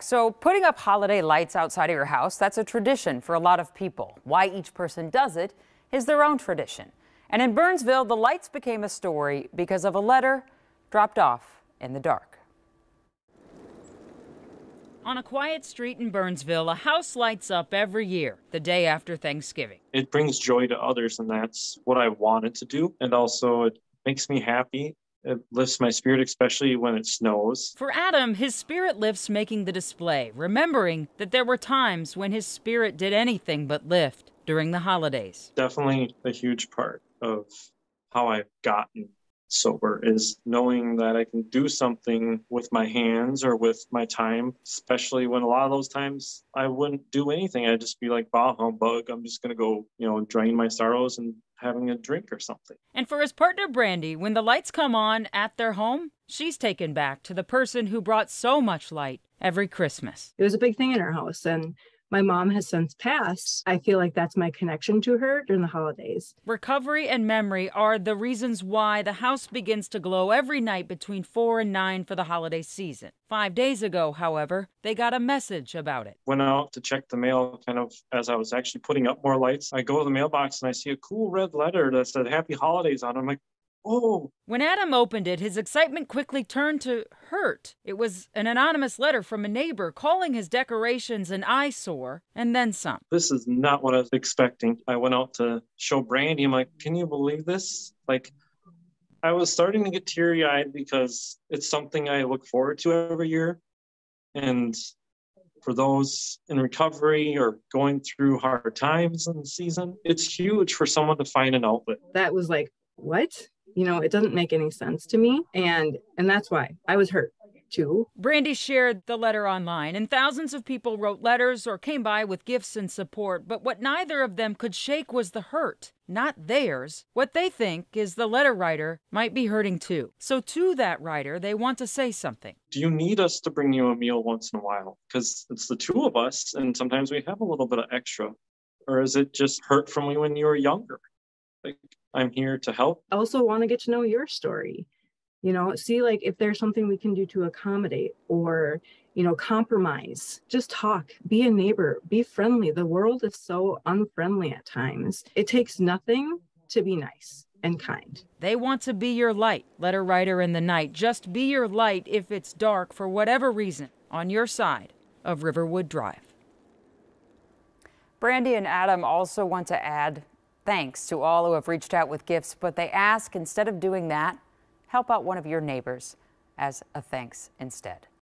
So, putting up holiday lights outside of your house, that's a tradition for a lot of people. Why each person does it is their own tradition. And in Burnsville, the lights became a story because of a letter dropped off in the dark. On a quiet street in Burnsville, a house lights up every year, the day after Thanksgiving. It brings joy to others, and that's what I wanted to do. And also, it makes me happy it lifts my spirit, especially when it snows. For Adam, his spirit lifts making the display, remembering that there were times when his spirit did anything but lift during the holidays. Definitely a huge part of how I've gotten sober is knowing that I can do something with my hands or with my time, especially when a lot of those times I wouldn't do anything. I'd just be like, bah humbug, I'm just going to go, you know, drain my sorrows and having a drink or something. And for his partner, Brandy, when the lights come on at their home, she's taken back to the person who brought so much light every Christmas. It was a big thing in our house. And my mom has since passed. I feel like that's my connection to her during the holidays. Recovery and memory are the reasons why the house begins to glow every night between 4 and 9 for the holiday season. Five days ago, however, they got a message about it. Went out to check the mail kind of as I was actually putting up more lights. I go to the mailbox and I see a cool red letter that said Happy Holidays on it. I'm like, Oh. When Adam opened it, his excitement quickly turned to hurt. It was an anonymous letter from a neighbor calling his decorations an eyesore and then some. This is not what I was expecting. I went out to show Brandy. I'm like, can you believe this? Like, I was starting to get teary eyed because it's something I look forward to every year. And for those in recovery or going through hard times in the season, it's huge for someone to find an outlet. That was like, what? You know it doesn't make any sense to me. And and that's why i was hurt too. Brandy shared the letter online and thousands of people wrote letters or came by with gifts and support but what neither of them could shake was the hurt not theirs. What they think is the letter writer might be hurting too. So to that writer they want to say something. Do you need us to bring you a meal once in a while? Because it's the two of us and sometimes we have a little bit of extra. Or is it just hurt from when you were younger? like I'm here to help. I also want to get to know your story. You know, see like if there's something we can do to accommodate or, you know, compromise. Just talk, be a neighbor, be friendly. The world is so unfriendly at times. It takes nothing to be nice and kind. They want to be your light, letter writer in the night. Just be your light if it's dark for whatever reason on your side of Riverwood Drive. Brandy and Adam also want to add thanks to all who have reached out with gifts, but they ask instead of doing that, help out one of your neighbors as a thanks instead.